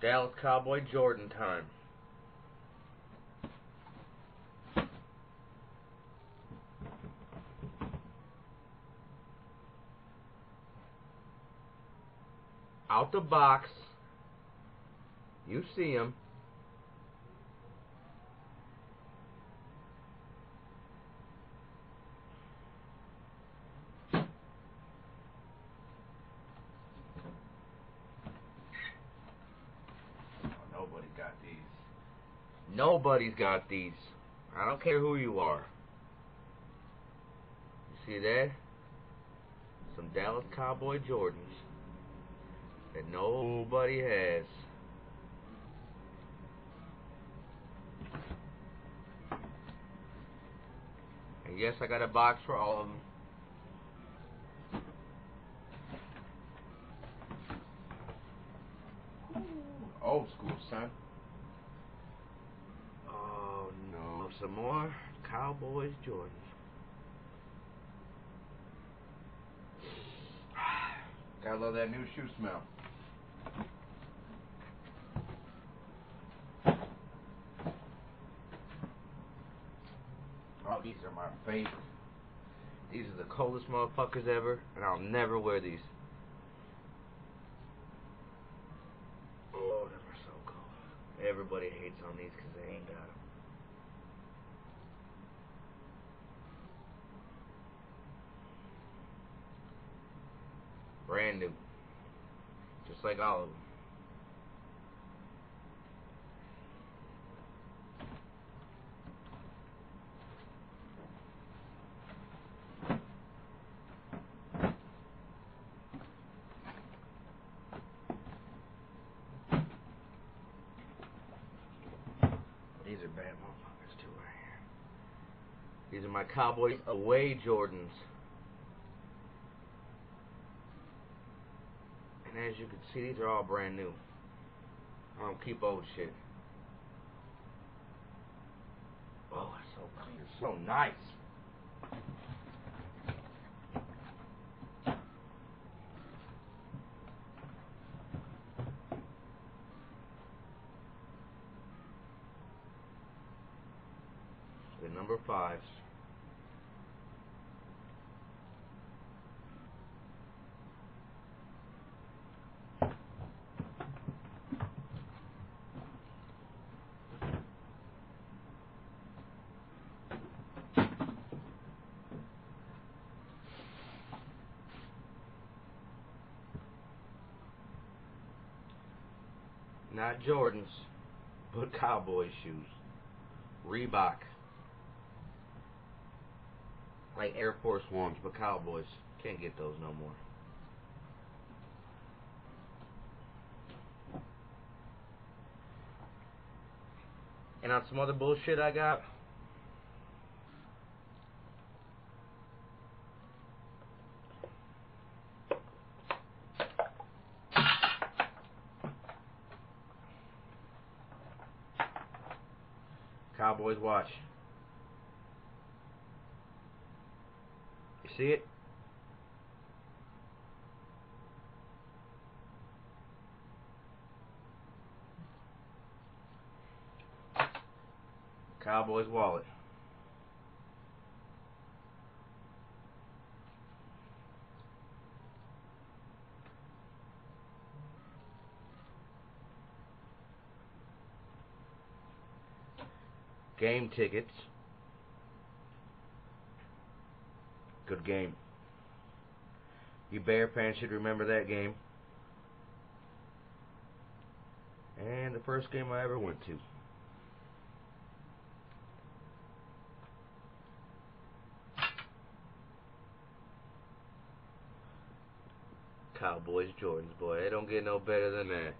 Dallas Cowboy Jordan time. Out the box. You see him. Nobody got these. Nobody's got these. I don't care who you are. You see that? Some Dallas Cowboy Jordans that nobody has. And yes, I got a box for all of them. Old school, son. Oh no, some more Cowboys Jordans. Gotta love that new shoe smell. Oh, these are my favorite. These are the coldest motherfuckers ever, and I'll never wear these. Oh, them are so cold. Everybody hates on these because they ain't got them. Brand new. Just like all of them. These are bad motherfuckers too right here. These are my Cowboys away Jordans. And as you can see, these are all brand new. I don't keep old shit. Oh, it's so clean. So nice. Number fives. Not Jordans, but Cowboy shoes. Reebok. Like Air Force Ones, but Cowboys. Can't get those no more. And on some other bullshit I got. Cowboys watch. See it? Cowboys wallet. Game tickets. Good game. You Bear fans should remember that game. And the first game I ever went to. Cowboys Jordans, boy. They don't get no better than that.